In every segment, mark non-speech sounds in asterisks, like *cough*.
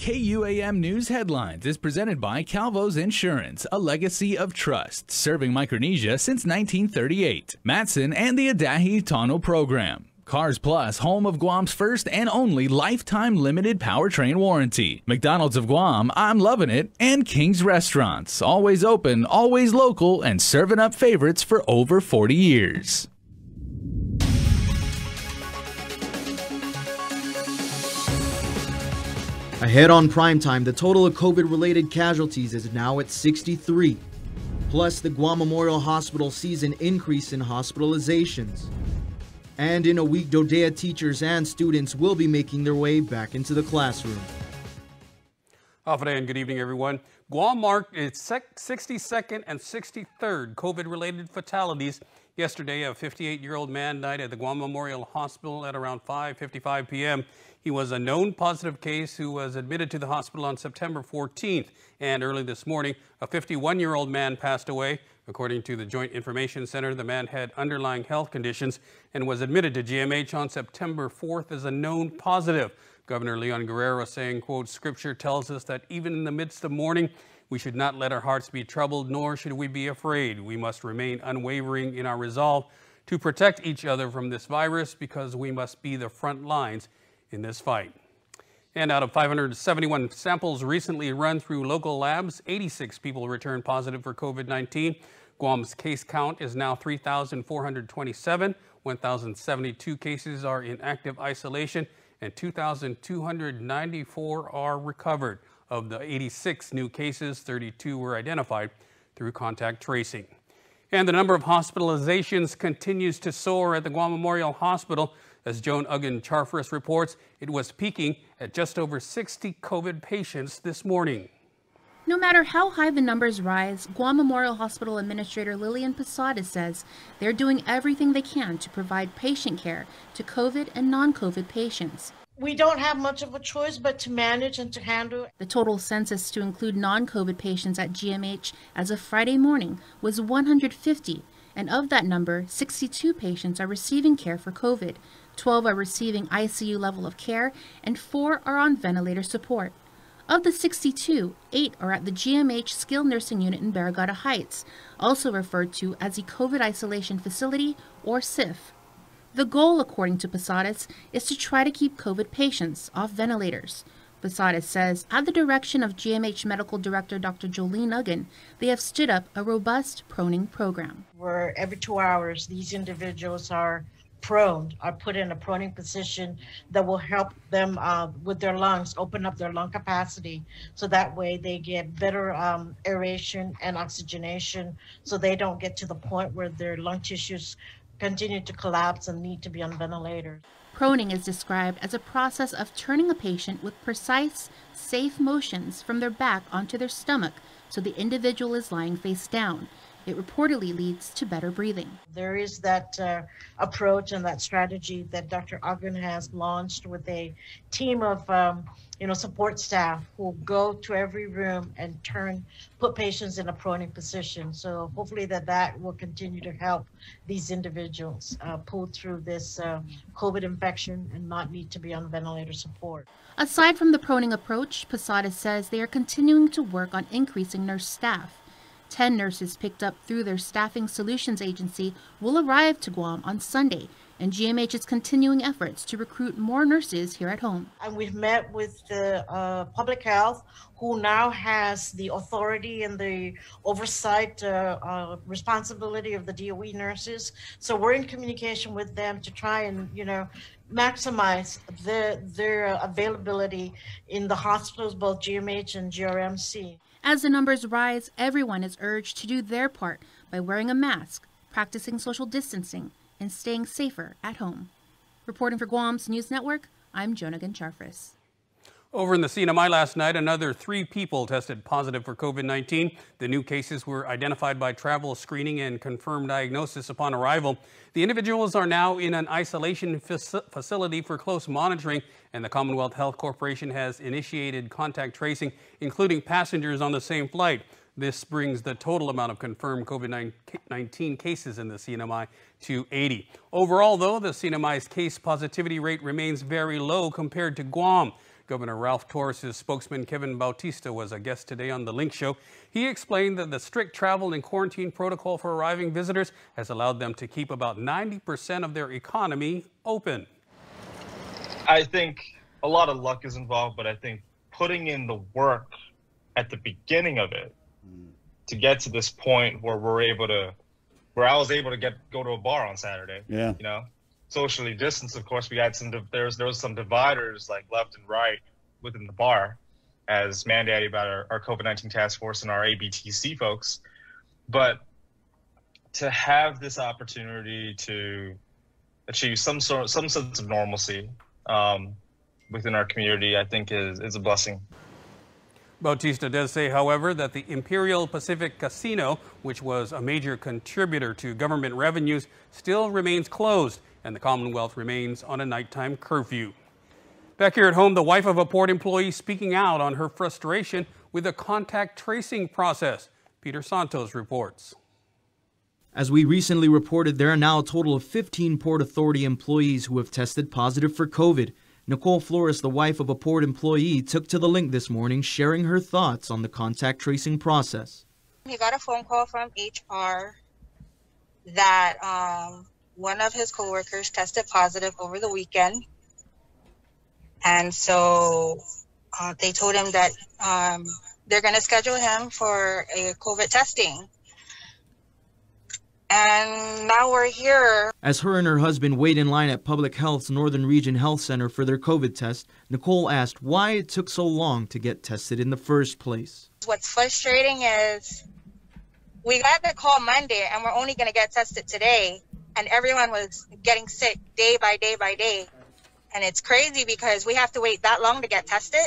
KUAM News Headlines is presented by Calvo's Insurance, a legacy of trust, serving Micronesia since 1938. Matson and the Adahi Tano Program. Cars Plus, home of Guam's first and only lifetime limited powertrain warranty. McDonald's of Guam, I'm loving it. And King's Restaurants, always open, always local, and serving up favorites for over 40 years. Ahead on primetime, the total of COVID related casualties is now at 63. Plus, the Guam Memorial Hospital sees an increase in hospitalizations. And in a week, DoDEA teachers and students will be making their way back into the classroom. Afre and good evening, everyone. Guam marked its 62nd and 63rd COVID related fatalities. Yesterday, a 58 year old man died at the Guam Memorial Hospital at around 5.55 p.m. He was a known positive case who was admitted to the hospital on September 14th. And early this morning, a 51 year old man passed away. According to the Joint Information Center, the man had underlying health conditions and was admitted to GMH on September 4th as a known positive. Governor Leon Guerrero saying, quote, Scripture tells us that even in the midst of mourning, we should not let our hearts be troubled, nor should we be afraid. We must remain unwavering in our resolve to protect each other from this virus because we must be the front lines in this fight. And out of 571 samples recently run through local labs, 86 people returned positive for COVID 19. Guam's case count is now 3,427. 1,072 cases are in active isolation, and 2,294 are recovered. Of the 86 new cases, 32 were identified through contact tracing. And the number of hospitalizations continues to soar at the Guam Memorial Hospital. As Joan Aguon Charfauros reports, it was peaking at just over 60 COVID patients this morning. No matter how high the numbers rise, Guam Memorial Hospital Administrator Lillian Posada says they're doing everything they can to provide patient care to COVID and non COVID patients. We don't have much of a choice but to manage and to handle. The total census to include non COVID patients at GMH as of Friday morning was 150, and of that number, 62 patients are receiving care for COVID, 12 are receiving ICU level of care, and 4 are on ventilator support. Of the 62, 8 are at the GMH Skilled Nursing Unit in Barrigada Heights, also referred to as the COVID Isolation Facility or SIF. The goal, according to Posadas, is to try to keep COVID patients off ventilators. Posadas says, at the direction of GMH Medical Director Dr. Jolene Aguon, they have stood up a robust proning program. Where every two hours, these individuals are prone are put in a proning position that will help them uh, with their lungs open up their lung capacity so that way they get better um, aeration and oxygenation so they don't get to the point where their lung tissues continue to collapse and need to be on ventilators. Proning is described as a process of turning a patient with precise, safe motions from their back onto their stomach so the individual is lying face down. It reportedly leads to better breathing. There is that uh, approach and that strategy that Dr. Aguon has launched with a team of um, you know support staff who go to every room and turn put patients in a proning position. So hopefully that that will continue to help these individuals uh, pull through this uh, COVID infection and not need to be on ventilator support. Aside from the proning approach, Posada says they are continuing to work on increasing nurse staff. 10 nurses picked up through their staffing solutions agency will arrive to Guam on Sunday, and GMH is continuing efforts to recruit more nurses here at home. And we've met with the uh, public health, who now has the authority and the oversight uh, uh, responsibility of the DOE nurses. So we're in communication with them to try and, you know, maximize the, their availability in the hospitals, both GMH and GRMC. As the numbers rise, everyone is urged to do their part by wearing a mask, practicing social distancing, and staying safer at home. Reporting for Guam's News Network, I'm Jonagan Charfris. Over in the CNMI last night, another three people tested positive for COVID-19. The new cases were identified by travel screening and confirmed diagnosis upon arrival. The individuals are now in an isolation facility for close monitoring, and the Commonwealth Health Corporation has initiated contact tracing, including passengers on the same flight. This brings the total amount of confirmed COVID-19 cases in the CNMI to 80. Overall, though, the CNMI's case positivity rate remains very low compared to Guam. Governor Ralph Torres' spokesman Kevin Bautista was a guest today on The Link Show. He explained that the strict travel and quarantine protocol for arriving visitors has allowed them to keep about 90% of their economy open. I think a lot of luck is involved, but I think putting in the work at the beginning of it to get to this point where we're able to, where I was able to get go to a bar on Saturday. Yeah. You know, socially distanced. Of course, we had some. There's there was some dividers like left and right within the bar, as mandated by our, our COVID nineteen task force and our ABTC folks. But to have this opportunity to achieve some sort some sense of normalcy um, within our community, I think is is a blessing. Bautista does say, however, that the Imperial Pacific Casino, which was a major contributor to government revenues, still remains closed and the Commonwealth remains on a nighttime curfew. Back here at home, the wife of a port employee speaking out on her frustration with the contact tracing process. Peter Santos reports. As we recently reported, there are now a total of 15 Port Authority employees who have tested positive for COVID. Nicole Flores, the wife of a port employee, took to the link this morning sharing her thoughts on the contact tracing process. He got a phone call from HR that um, one of his coworkers tested positive over the weekend. And so uh, they told him that um, they're going to schedule him for a COVID testing. And now we're here. As her and her husband wait in line at Public Health's Northern Region Health Center for their COVID test, Nicole asked why it took so long to get tested in the first place. What's frustrating is we got the call Monday and we're only going to get tested today. And everyone was getting sick day by day by day. And it's crazy because we have to wait that long to get tested.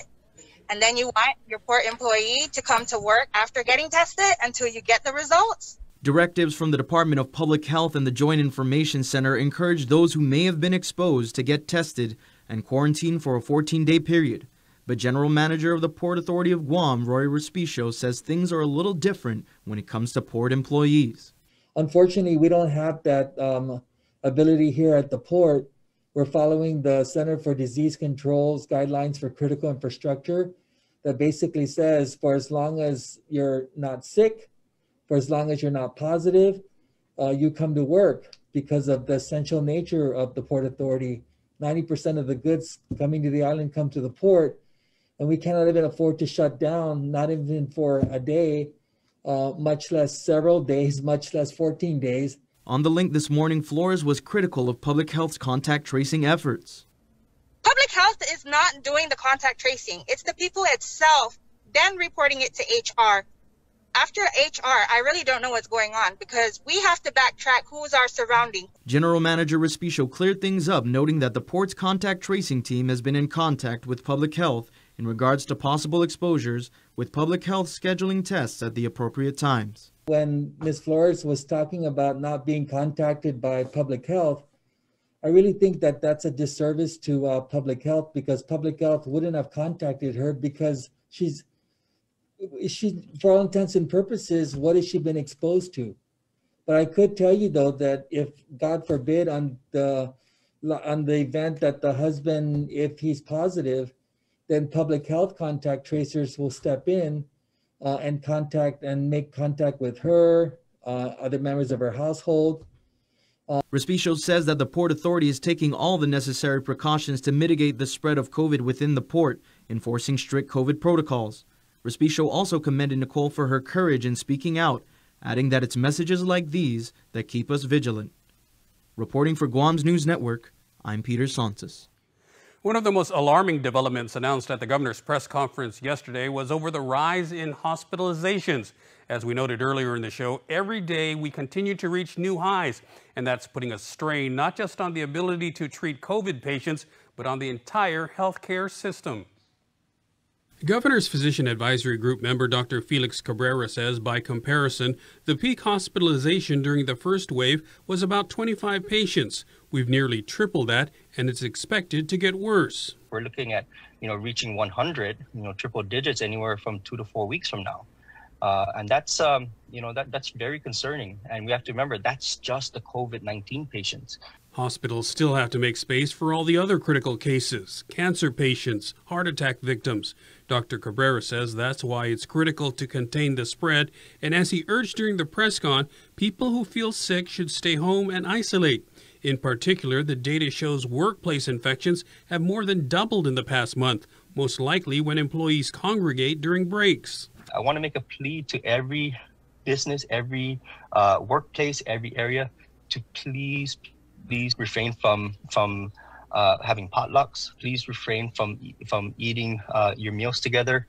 And then you want your poor employee to come to work after getting tested until you get the results. Directives from the Department of Public Health and the Joint Information Center encourage those who may have been exposed to get tested and quarantine for a 14 day period. But General Manager of the Port Authority of Guam, Roy Respicio, says things are a little different when it comes to port employees. Unfortunately, we don't have that um, ability here at the port. We're following the Center for Disease Control's guidelines for critical infrastructure that basically says for as long as you're not sick, for as long as you're not positive, uh, you come to work because of the essential nature of the Port Authority. 90% of the goods coming to the island come to the port, and we cannot even afford to shut down, not even for a day, uh, much less several days, *laughs* much less 14 days. On the link this morning, Flores was critical of public health's contact tracing efforts. Public health is not doing the contact tracing, it's the people itself, then reporting it to HR. After HR, I really don't know what's going on because we have to backtrack who's our surrounding. General Manager Respicio cleared things up, noting that the port's contact tracing team has been in contact with public health in regards to possible exposures, with public health scheduling tests at the appropriate times. When Ms. Flores was talking about not being contacted by public health, I really think that that's a disservice to uh, public health because public health wouldn't have contacted her because she's she for all intents and purposes what has she been exposed to but i could tell you though that if god forbid on the on the event that the husband if he's positive then public health contact tracers will step in uh, and contact and make contact with her uh, other members of her household Respicio says that the Port Authority is taking all the necessary precautions to mitigate the spread of COVID within the port, enforcing strict COVID protocols. Respicio also commended Nicole for her courage in speaking out, adding that it's messages like these that keep us vigilant. Reporting for Guam's News Network, I'm Peter Santos. One of the most alarming developments announced at the governor's press conference yesterday was over the rise in hospitalizations. As we noted earlier in the show, every day we continue to reach new highs, and that's putting a strain not just on the ability to treat COVID patients, but on the entire healthcare system. Governor's Physician Advisory Group member Dr. Felix Cabrera says, by comparison, the peak hospitalization during the first wave was about 25 patients. We've nearly tripled that, and it's expected to get worse. We're looking at, you know, reaching 100, you know, triple digits anywhere from two to four weeks from now. Uh, and that's, um, you know, that, that's very concerning. And we have to remember that's just the COVID 19 patients. Hospitals still have to make space for all the other critical cases cancer patients, heart attack victims. Dr. Cabrera says that's why it's critical to contain the spread, and as he urged during the press con, people who feel sick should stay home and isolate. In particular, the data shows workplace infections have more than doubled in the past month, most likely when employees congregate during breaks. I want to make a plea to every business, every uh, workplace, every area to please please refrain from from uh, having potlucks. Please refrain from from eating uh, your meals together.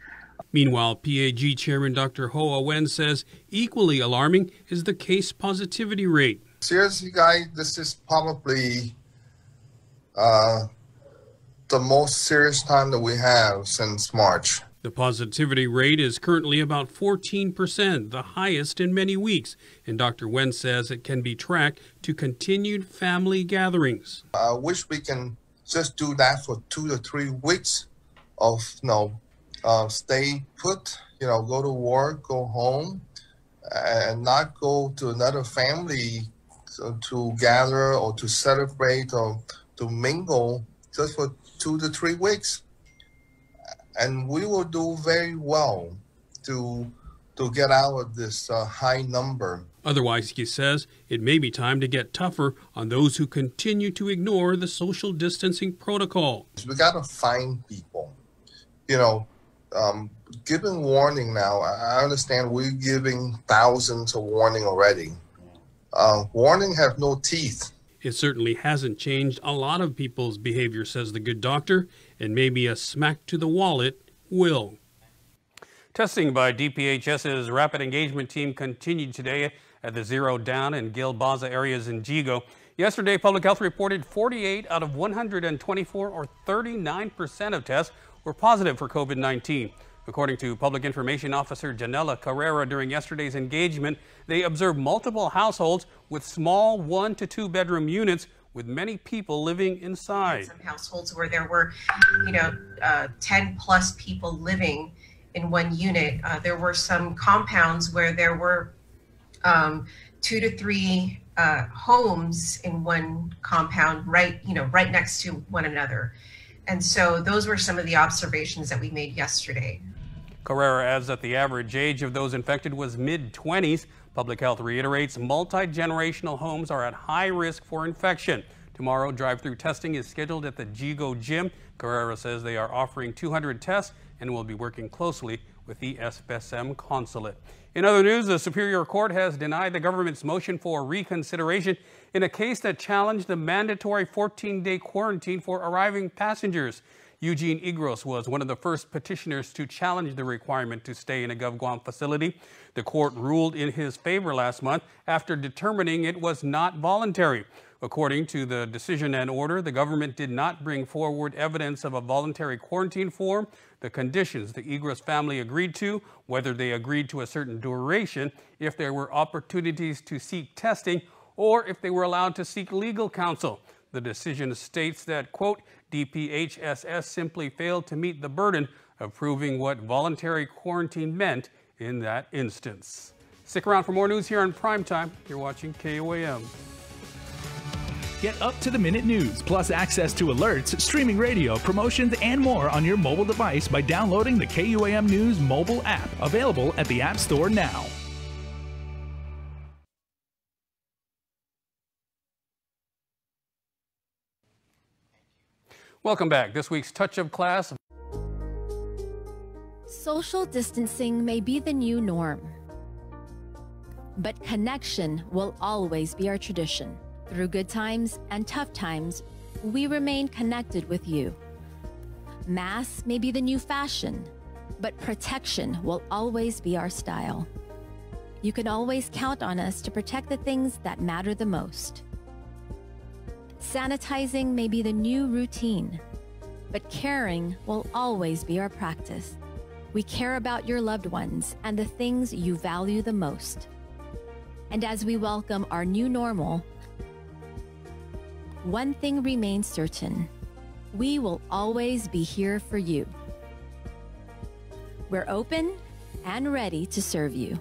Meanwhile, PAG Chairman Dr. Hoa Nguyen says equally alarming is the case positivity rate. Seriously, guys, this is probably uh, the most serious time that we have since March. The positivity rate is currently about 14%, the highest in many weeks, and Dr. Nguyen says it can be tracked to continued family gatherings. I wish we can just do that for two to three weeks of, you know, uh, stay put, you know, go to work, go home, and not go to another family to, to gather or to celebrate or to mingle just for two to three weeks and we will do very well to to get out of this uh, high number. Otherwise, he says, it may be time to get tougher on those who continue to ignore the social distancing protocol. We got to find people. You know, um, giving warning now, I understand we're giving thousands of warning already. Uh, warning have no teeth. It certainly hasn't changed a lot of people's behavior, says the good doctor, and maybe a smack to the wallet will. Testing by DPHS's rapid engagement team continued today at the Zero Down and Gil Baza areas in Yigo. Yesterday, Public Health reported 48 out of 124, or 39% of tests, were positive for COVID 19. According to Public Information Officer Janella Carrera during yesterday's engagement, they observed multiple households with small one to two bedroom units with many people living inside. Some households where there were, you know, uh, 10 plus people living in one unit. Uh, there were some compounds where there were um, two to three uh, homes in one compound, right, you know, right next to one another. And so those were some of the observations that we made yesterday. Carrera adds that the average age of those infected was mid 20s. Public Health reiterates multi generational homes are at high risk for infection. Tomorrow, drive through testing is scheduled at the Yigo Gym. Carrera says they are offering 200 tests and will be working closely with the SBSM consulate. In other news, the Superior Court has denied the government's motion for reconsideration in a case that challenged the mandatory 14 day quarantine for arriving passengers. Eugene Igros was one of the first petitioners to challenge the requirement to stay in a GovGuam facility. The court ruled in his favor last month after determining it was not voluntary. According to the decision and order, the government did not bring forward evidence of a voluntary quarantine form, the conditions the Igros family agreed to, whether they agreed to a certain duration, if there were opportunities to seek testing, or if they were allowed to seek legal counsel. The decision states that, quote, DPHSS simply failed to meet the burden of proving what voluntary quarantine meant in that instance. Stick around for more news here on Primetime. You're watching KUAM. Get up to the minute news, plus access to alerts, streaming radio, promotions, and more on your mobile device by downloading the KUAM News mobile app, available at the App Store now. Welcome back. This week's Touch of Class. Social distancing may be the new norm, but connection will always be our tradition. Through good times and tough times, we remain connected with you. Masks may be the new fashion, but protection will always be our style. You can always count on us to protect the things that matter the most. Sanitizing may be the new routine, but caring will always be our practice. We care about your loved ones and the things you value the most. And as we welcome our new normal, one thing remains certain we will always be here for you. We're open and ready to serve you.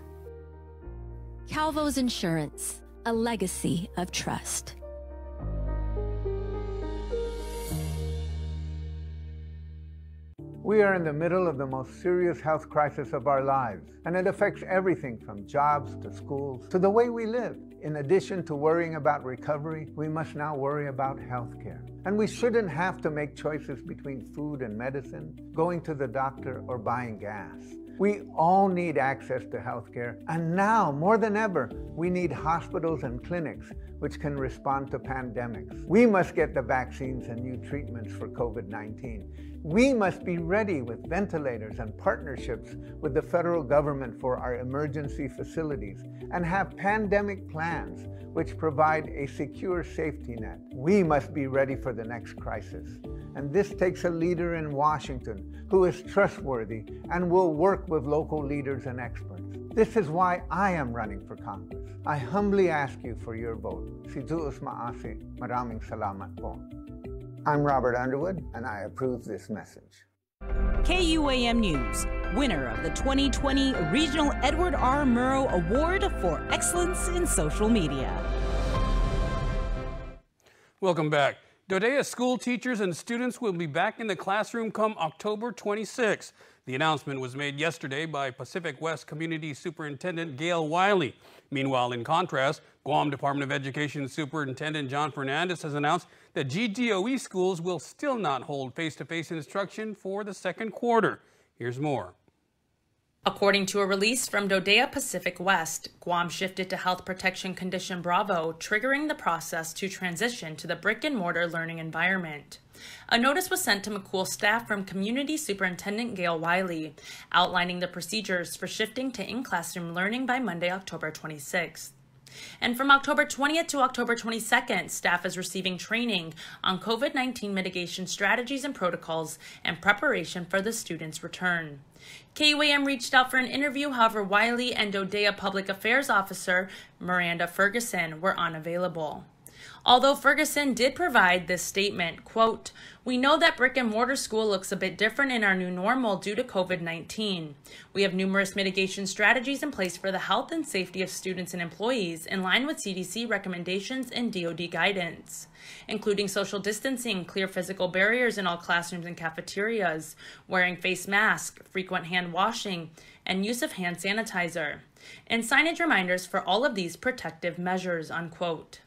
Calvo's Insurance, a legacy of trust. We are in the middle of the most serious health crisis of our lives, and it affects everything from jobs to schools to the way we live. In addition to worrying about recovery, we must now worry about healthcare. And we shouldn't have to make choices between food and medicine, going to the doctor, or buying gas. We all need access to healthcare, and now more than ever, we need hospitals and clinics which can respond to pandemics. We must get the vaccines and new treatments for COVID 19. We must be ready with ventilators and partnerships with the federal government for our emergency facilities and have pandemic plans which provide a secure safety net. We must be ready for the next crisis. And this takes a leader in Washington who is trustworthy and will work with local leaders and experts. This is why I am running for Congress. I humbly ask you for your vote. Si Maasi, maraming salamat po. I'm Robert Underwood, and I approve this message. KUAM News, winner of the 2020 Regional Edward R. Murrow Award for Excellence in Social Media. Welcome back. DoDEA school teachers and students will be back in the classroom come October 26. The announcement was made yesterday by Pacific West Community Superintendent Gail Wiley. Meanwhile, in contrast, Guam Department of Education Superintendent John Fernandez has announced that GDOE schools will still not hold face-to-face instruction for the second quarter. Here's more. According to a release from DoDEA Pacific West, Guam shifted to Health Protection Condition Bravo, triggering the process to transition to the brick and mortar learning environment. A notice was sent to McCool staff from Community Superintendent Gail Wiley, outlining the procedures for shifting to in classroom learning by Monday, October 26th. And from October 20th to October 22nd, staff is receiving training on COVID 19 mitigation strategies and protocols and preparation for the students' return. KUAM reached out for an interview, however, Wiley and DoDEA Public Affairs Officer Miranda Ferguson were unavailable. Although Ferguson did provide this statement, quote, we know that brick and mortar school looks a bit different in our new normal due to COVID-19. We have numerous mitigation strategies in place for the health and safety of students and employees in line with CDC recommendations and DoD guidance, including social distancing, clear physical barriers in all classrooms and cafeterias, wearing face masks, frequent hand washing, and use of hand sanitizer, and signage reminders for all of these protective measures, unquote.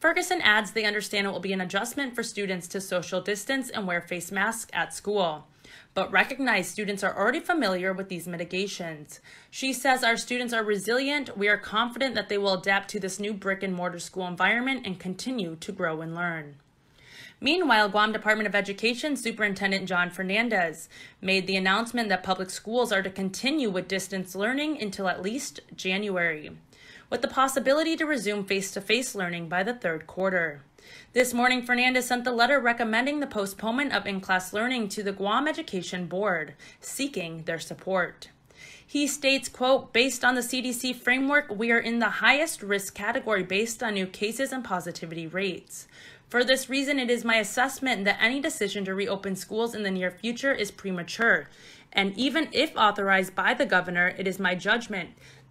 Ferguson adds they understand it will be an adjustment for students to social distance and wear face masks at school, but recognize students are already familiar with these mitigations. She says our students are resilient. We are confident that they will adapt to this new brick and mortar school environment and continue to grow and learn. Meanwhile, Guam Department of Education Superintendent John Fernandez made the announcement that public schools are to continue with distance learning until at least January with the possibility to resume face-to-face learning by the third quarter. This morning, Fernandez sent the letter recommending the postponement of in-class learning to the Guam Education Board, seeking their support. He states, quote, based on the CDC framework, we are in the highest risk category based on new cases and positivity rates. For this reason, it is my assessment that any decision to reopen schools in the near future is premature. And even if authorized by the governor, it is my judgment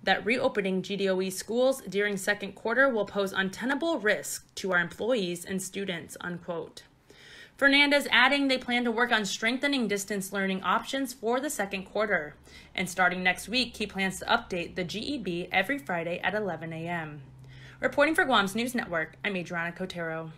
that reopening GDOE schools during second quarter will pose untenable risk to our employees and students, unquote. Fernandez adding they plan to work on strengthening distance learning options for the second quarter. And starting next week, he plans to update the GEB every Friday at 11 a.m. Reporting for Guam's News Network, I'm Adriana Cotero.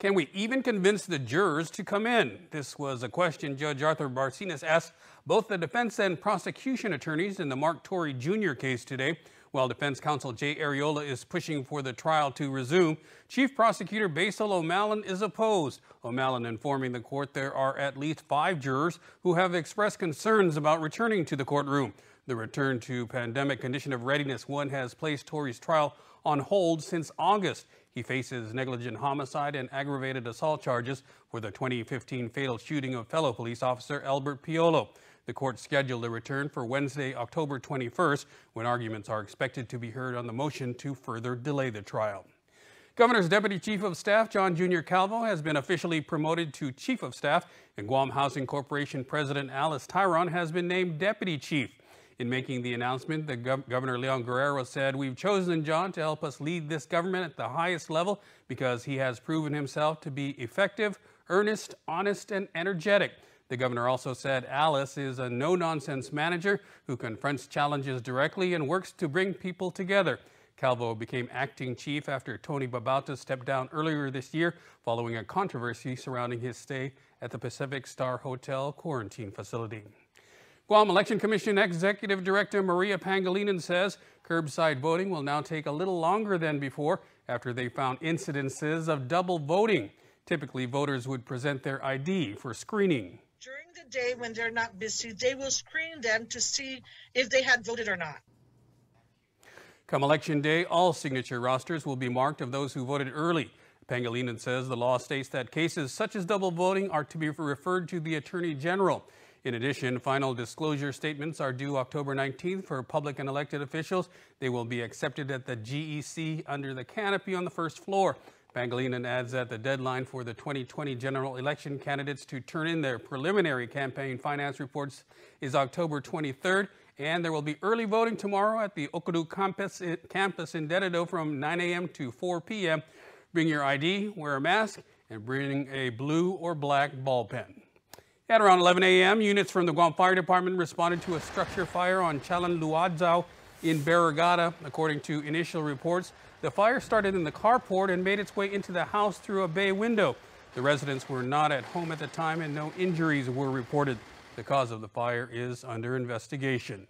Can we even convince the jurors to come in? This was a question Judge Arthur Barcinas asked both the defense and prosecution attorneys in the Mark Torre Jr. case today. While defense counsel Jay Arreola is pushing for the trial to resume, Chief Prosecutor Basil O'Malley is opposed. O'Malley informing the court there are at least five jurors who have expressed concerns about returning to the courtroom. The return to pandemic condition of readiness one has placed Torre's trial on hold since August. He faces negligent homicide and aggravated assault charges for the 2015 fatal shooting of fellow police officer Elbert Piolo. The court scheduled a return for Wednesday, October 21st, when arguments are expected to be heard on the motion to further delay the trial. Governor's Deputy Chief of Staff, John Jr. Calvo, has been officially promoted to Chief of Staff, and Guam Housing Corporation President Alice Taijeron has been named Deputy Chief. In making the announcement, the Gov Governor Leon Guerrero said, We've chosen John to help us lead this government at the highest level because he has proven himself to be effective, earnest, honest, and energetic. The governor also said Alice is a no nonsense manager who confronts challenges directly and works to bring people together. Calvo became acting chief after Tony Babauta stepped down earlier this year following a controversy surrounding his stay at the Pacific Star Hotel quarantine facility. Guam Election Commission Executive Director Maria Pangilinan says curbside voting will now take a little longer than before after they found incidences of double voting. Typically, voters would present their ID for screening during the day when they're not busy, they will screen them to see if they had voted or not. Come election day, all signature rosters will be marked of those who voted early. Pangilinan says the law states that cases such as double voting are to be referred to the Attorney General. In addition, final disclosure statements are due October 19th for public and elected officials. They will be accepted at the GEC under the canopy on the first floor. Pangilinan adds that the deadline for the 2020 general election candidates to turn in their preliminary campaign finance reports is October 23rd, and there will be early voting tomorrow at the Okkodo campus, campus in Dededo from 9 a.m. to 4 p.m. Bring your ID, wear a mask, and bring a blue or black ball pen. At around 11 a.m., units from the Guam Fire Department responded to a structure fire on Chalan Luadzao in Barrigada. According to initial reports, the fire started in the carport and made its way into the house through a bay window. The residents were not at home at the time and no injuries were reported. The cause of the fire is under investigation.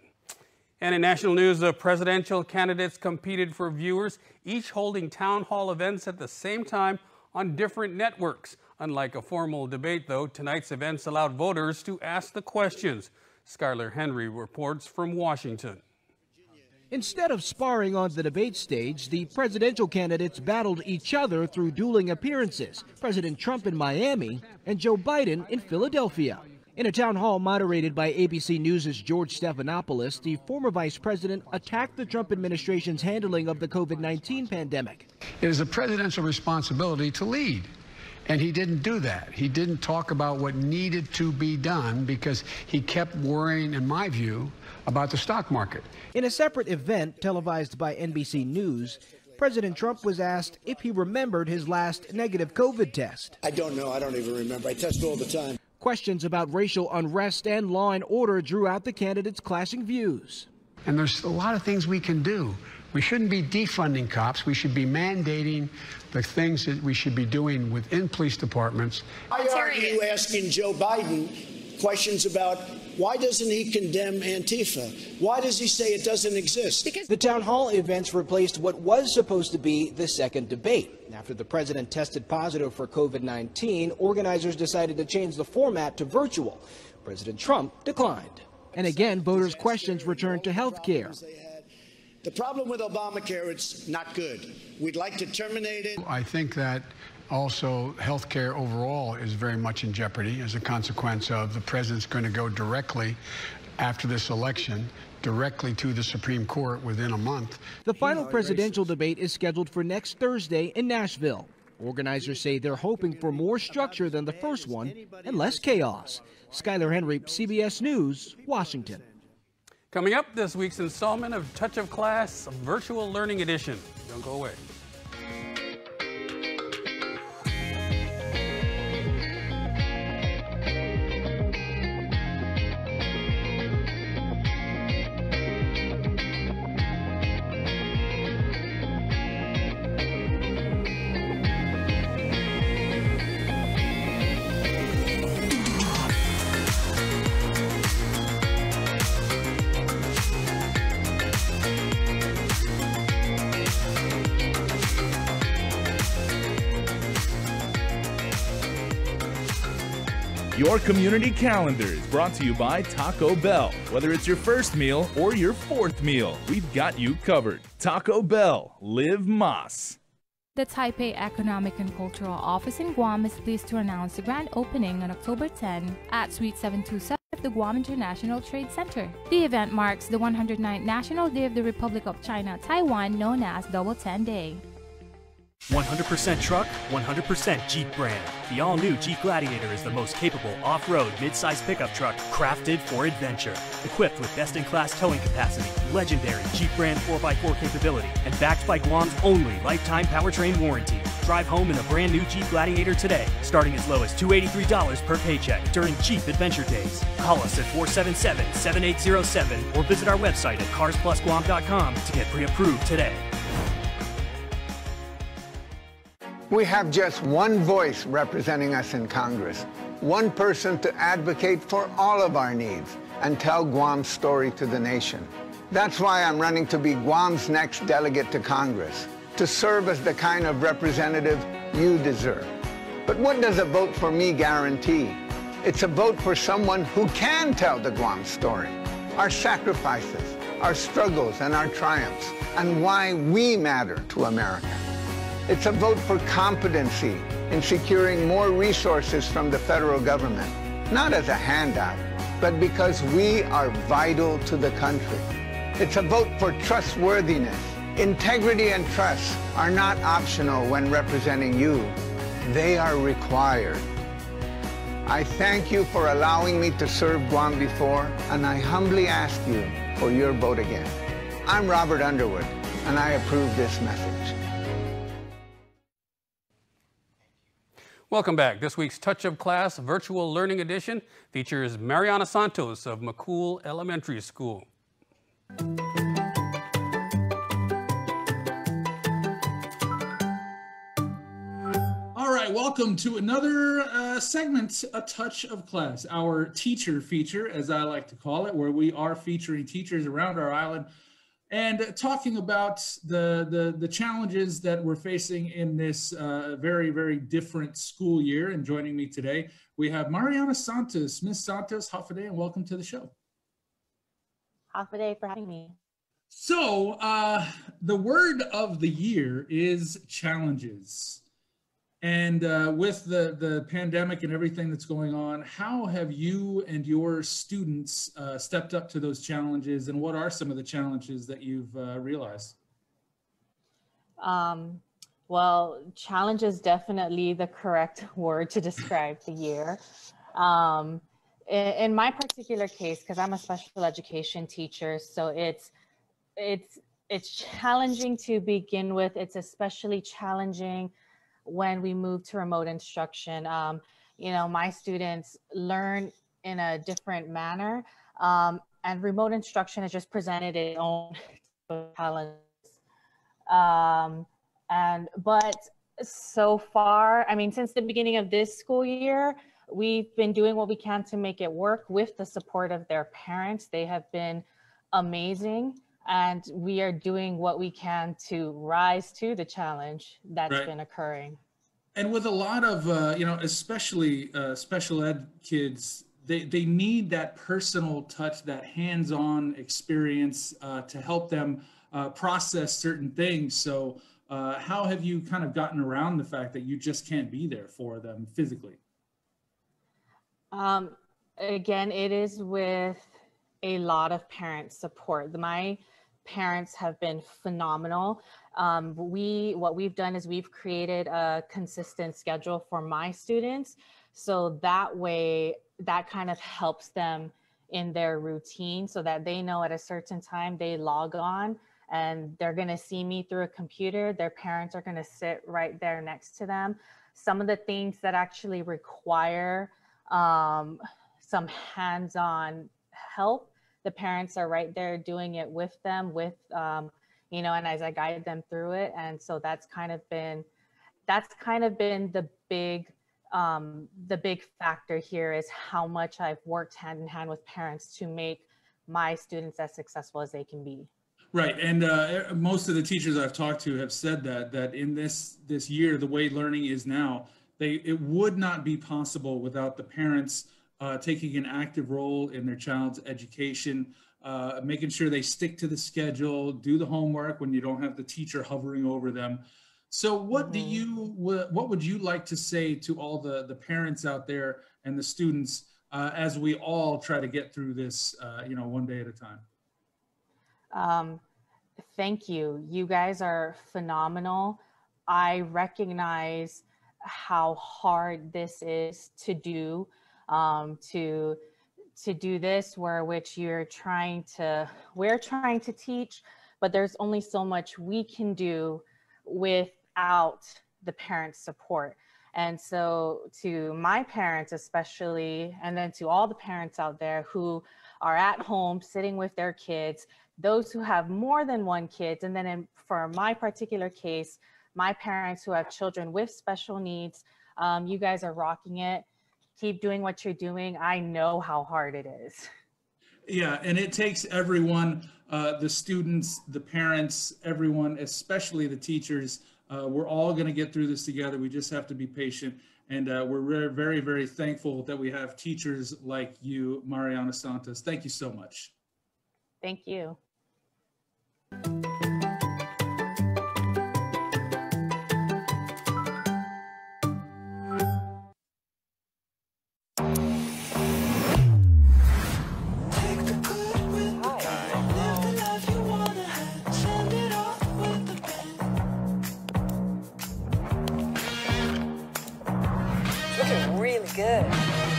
And in national news, the presidential candidates competed for viewers, each holding town hall events at the same time on different networks. Unlike a formal debate, though, tonight's events allowed voters to ask the questions. Skylar Henry reports from Washington. Instead of sparring on the debate stage, the presidential candidates battled each other through dueling appearances President Trump in Miami and Joe Biden in Philadelphia. In a town hall moderated by ABC News' George Stephanopoulos, the former vice president attacked the Trump administration's handling of the COVID 19 pandemic. It is a presidential responsibility to lead. And he didn't do that. He didn't talk about what needed to be done because he kept worrying, in my view, about the stock market. In a separate event televised by NBC News, President Trump was asked if he remembered his last negative COVID test. I don't know. I don't even remember. I test all the time. Questions about racial unrest and law and order drew out the candidates' clashing views. And there's a lot of things we can do. We shouldn't be defunding cops. We should be mandating the things that we should be doing within police departments. Why are you asking Joe Biden questions about why doesn't he condemn Antifa? Why does he say it doesn't exist? Because the town hall events replaced what was supposed to be the second debate. After the president tested positive for COVID 19, organizers decided to change the format to virtual. President Trump declined. And again, voters' questions returned to health care. The problem with Obamacare, it's not good. We'd like to terminate it. I think that also health care overall is very much in jeopardy as a consequence of the president's going to go directly after this election directly to the Supreme Court within a month. The final presidential debate is scheduled for next Thursday in Nashville. Organizers say they're hoping for more structure than the first one and less chaos. Skylar Henry, CBS News, Washington. Coming up this week's installment of Touch of Class Virtual Learning Edition. Don't go away. Community calendar is brought to you by Taco Bell. Whether it's your first meal or your fourth meal, we've got you covered. Taco Bell, live Más. The Taipei Economic and Cultural Office in Guam is pleased to announce the grand opening on October 10 at Suite 727 of the Guam International Trade Center. The event marks the 109th National Day of the Republic of China, Taiwan, known as Double Ten Day. 100% truck, 100% Jeep brand. The all new Jeep Gladiator is the most capable off road mid size pickup truck crafted for adventure. Equipped with best in class towing capacity, legendary Jeep brand 4x4 capability, and backed by Guam's only lifetime powertrain warranty. Drive home in a brand new Jeep Gladiator today, starting as low as $283 per paycheck during Jeep Adventure Days. Call us at 477 7807 or visit our website at carsplusguam.com to get pre approved today. We have just one voice representing us in Congress, one person to advocate for all of our needs and tell Guam's story to the nation. That's why I'm running to be Guam's next delegate to Congress, to serve as the kind of representative you deserve. But what does a vote for me guarantee? It's a vote for someone who can tell the Guam story, our sacrifices, our struggles and our triumphs, and why we matter to America. It's a vote for competency in securing more resources from the federal government, not as a handout, but because we are vital to the country. It's a vote for trustworthiness. Integrity and trust are not optional when representing you. They are required. I thank you for allowing me to serve Guam before, and I humbly ask you for your vote again. I'm Robert Underwood, and I approve this message. Welcome back. This week's Touch of Class Virtual Learning Edition features Mariana Santos of McCool Elementary School. All right, welcome to another uh, segment, A Touch of Class, our teacher feature, as I like to call it, where we are featuring teachers around our island and talking about the, the, the challenges that we're facing in this uh, very, very different school year. And joining me today, we have Mariana Santos. Miss Santos, Hafaday, and welcome to the show. Hafaday for having me. So, uh, the word of the year is challenges. And uh, with the, the pandemic and everything that's going on, how have you and your students uh, stepped up to those challenges? And what are some of the challenges that you've uh, realized? Um, well, challenge is definitely the correct *laughs* word to describe the year. Um, in, in my particular case, because I'm a special education teacher, so it's it's it's challenging to begin with. It's especially challenging when we move to remote instruction. Um, you know, my students learn in a different manner, um, and remote instruction has just presented its own *laughs* challenges. Um, and but so far, I mean, since the beginning of this school year, we've been doing what we can to make it work with the support of their parents. They have been amazing and we are doing what we can to rise to the challenge that's right. been occurring. And with a lot of uh, you know especially uh, special ed kids they, they need that personal touch that hands-on experience uh, to help them uh, process certain things. So uh, how have you kind of gotten around the fact that you just can't be there for them physically? Um, again it is with a lot of parent support. My parents have been phenomenal. Um, we, what we've done is we've created a consistent schedule for my students. So that way, that kind of helps them in their routine so that they know at a certain time they log on and they're going to see me through a computer. Their parents are going to sit right there next to them. Some of the things that actually require um, some hands on help the parents are right there doing it with them with um, you know and as i guide them through it. And so that's kind of been that's kind of been the big um, the big factor here is how much i've worked hand in hand with parents to make my students as successful as they can be. Right. And uh, most of the teachers i've talked to have said that that in this this year the way learning is now they it would not be possible without the parents uh, taking an active role in their child's education, uh, making sure they stick to the schedule, do the homework when you don't have the teacher hovering over them. So, what mm-hmm. do you what would you like to say to all the the parents out there and the students uh, as we all try to get through this, uh, you know, one day at a time? Um, thank you. You guys are phenomenal. I recognize how hard this is to do, um, to to do this where which you're trying to we're trying to teach, but there's only so much we can do without the parent support. And so, to my parents, especially, and then to all the parents out there who are at home sitting with their kids, those who have more than one kids, and then in, for my particular case, my parents who have children with special needs, um, you guys are rocking it. Keep doing what you're doing. I know how hard it is. Yeah, and it takes everyone, uh, the students, the parents, everyone, especially the teachers. Uh, we're all going to get through this together. We just have to be patient. And uh, we're very, very, very thankful that we have teachers like you, Mariana Santos. Thank you so much. Thank you. Good.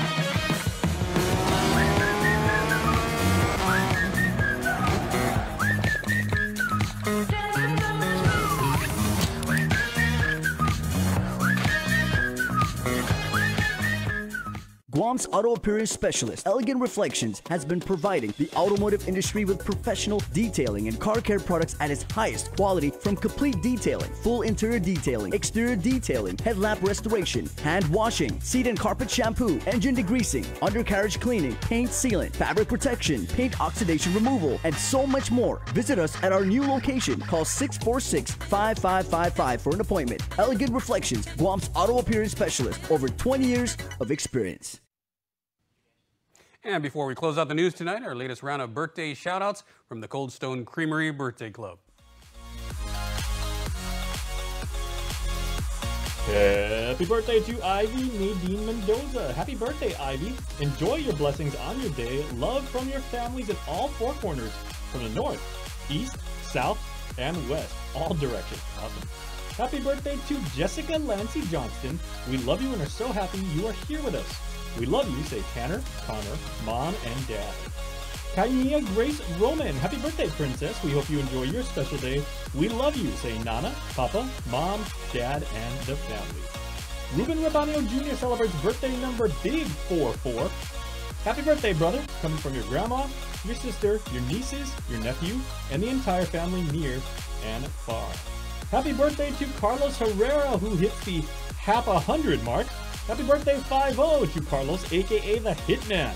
Guam's auto appearance specialist, Elegant Reflections, has been providing the automotive industry with professional detailing and car care products at its highest quality from complete detailing, full interior detailing, exterior detailing, headlamp restoration, hand washing, seat and carpet shampoo, engine degreasing, undercarriage cleaning, paint sealant, fabric protection, paint oxidation removal, and so much more. Visit us at our new location. Call 646-5555 for an appointment. Elegant Reflections, Guam's auto appearance specialist, over 20 years of experience. And before we close out the news tonight, our latest round of birthday shout-outs from the Cold Stone Creamery Birthday Club. Happy birthday to Ivy Nadine Mendoza. Happy birthday, Ivy. Enjoy your blessings on your day. Love from your families in all four corners from the north, east, south, and west. All directions. Awesome. Happy birthday to Jessica Lancy Johnston. We love you and are so happy you are here with us. We love you, say Tanner, Connor, Mom, and Dad. Kainia Grace Roman, happy birthday, princess. We hope you enjoy your special day. We love you, say Nana, Papa, Mom, Dad, and the family. Ruben Rabanio Jr. celebrates birthday number Big 44. Happy birthday, brother, coming from your grandma, your sister, your nieces, your nephew, and the entire family near and far. Happy birthday to Carlos Herrera, who hits the half a hundred mark. Happy birthday 5-0 to Carlos, aka the Hitman.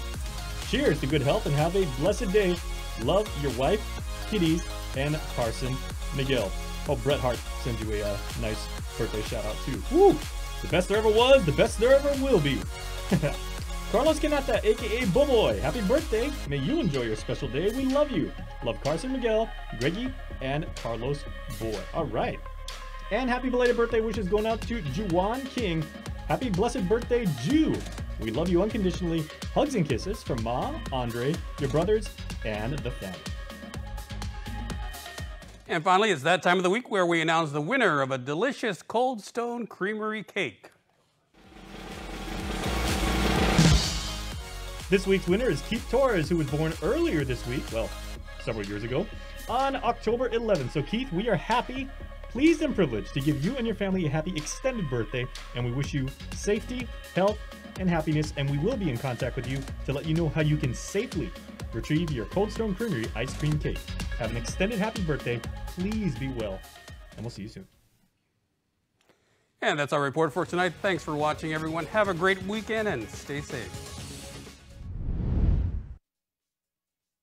Cheers to good health and have a blessed day. Love your wife, kitties, and Carson Miguel. Oh, Bret Hart sends you a uh, nice birthday shout out too. Woo! The best there ever was, the best there ever will be. *laughs* Carlos Canata, aka Boboy, happy birthday. May you enjoy your special day. We love you. Love Carson Miguel, Greggy, and Carlos Boy. All right. And happy belated birthday wishes going out to Juwan King. Happy blessed birthday, Jew. We love you unconditionally. Hugs and kisses from Mom, Andre, your brothers, and the family. And finally, it's that time of the week where we announce the winner of a delicious Cold Stone Creamery cake. This week's winner is Keith Torres, who was born earlier this week, well, several years ago, on October 11th. So, Keith, we are happy, pleased, and privileged to give you and your family a happy extended birthday, and we wish you safety, health, and happiness, and we will be in contact with you to let you know how you can safely retrieve your Cold Stone Creamery ice cream cake. Have an extended happy birthday. Please be well, and we'll see you soon. And that's our report for tonight. Thanks for watching, everyone. Have a great weekend and stay safe.